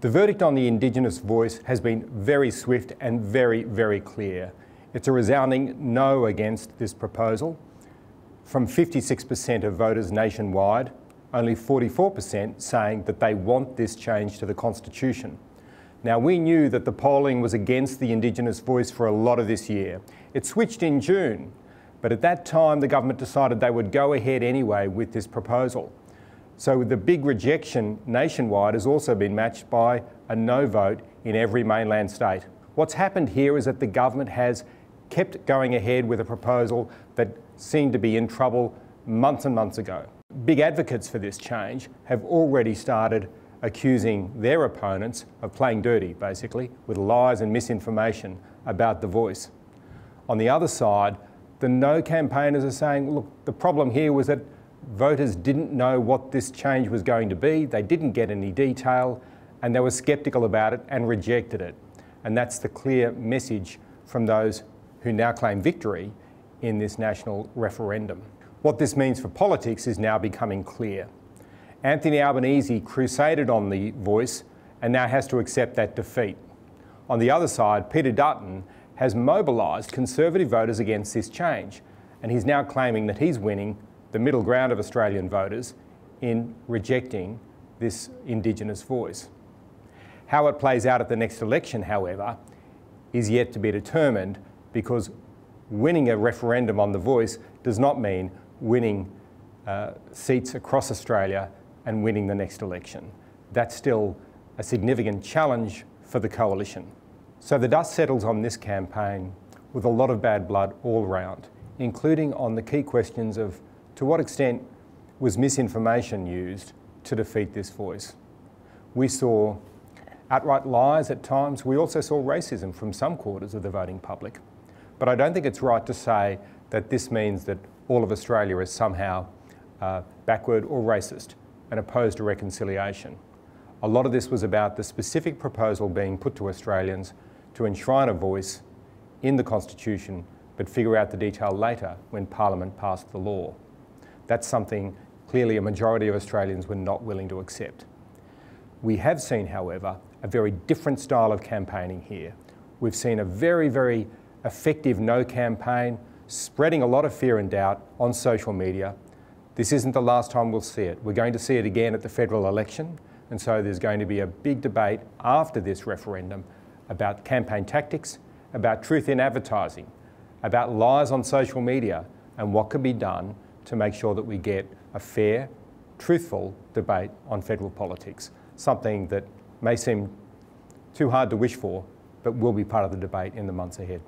The verdict on the Indigenous voice has been very swift and very, very clear. It's a resounding no against this proposal. From 56% of voters nationwide, only 44% saying that they want this change to the Constitution. Now, we knew that the polling was against the Indigenous voice for a lot of this year. It switched in June, but at that time, the government decided they would go ahead anyway with this proposal. So the big rejection nationwide has also been matched by a no vote in every mainland state. What's happened here is that the government has kept going ahead with a proposal that seemed to be in trouble months and months ago. Big advocates for this change have already started accusing their opponents of playing dirty, basically, with lies and misinformation about the voice. On the other side, the no campaigners are saying, look, the problem here was that voters didn't know what this change was going to be, they didn't get any detail, and they were sceptical about it and rejected it. And that's the clear message from those who now claim victory in this national referendum. What this means for politics is now becoming clear. Anthony Albanese crusaded on the voice and now has to accept that defeat. On the other side, Peter Dutton has mobilised Conservative voters against this change, and he's now claiming that he's winning the middle ground of Australian voters in rejecting this Indigenous voice. How it plays out at the next election, however, is yet to be determined because winning a referendum on the voice does not mean winning uh, seats across Australia and winning the next election. That's still a significant challenge for the coalition. So the dust settles on this campaign with a lot of bad blood all round, including on the key questions of to what extent was misinformation used to defeat this voice? We saw outright lies at times. We also saw racism from some quarters of the voting public. But I don't think it's right to say that this means that all of Australia is somehow uh, backward or racist and opposed to reconciliation. A lot of this was about the specific proposal being put to Australians to enshrine a voice in the Constitution, but figure out the detail later when Parliament passed the law. That's something clearly a majority of Australians were not willing to accept. We have seen, however, a very different style of campaigning here. We've seen a very, very effective no campaign, spreading a lot of fear and doubt on social media. This isn't the last time we'll see it. We're going to see it again at the federal election, and so there's going to be a big debate after this referendum about campaign tactics, about truth in advertising, about lies on social media, and what can be done to make sure that we get a fair, truthful debate on federal politics, something that may seem too hard to wish for, but will be part of the debate in the months ahead.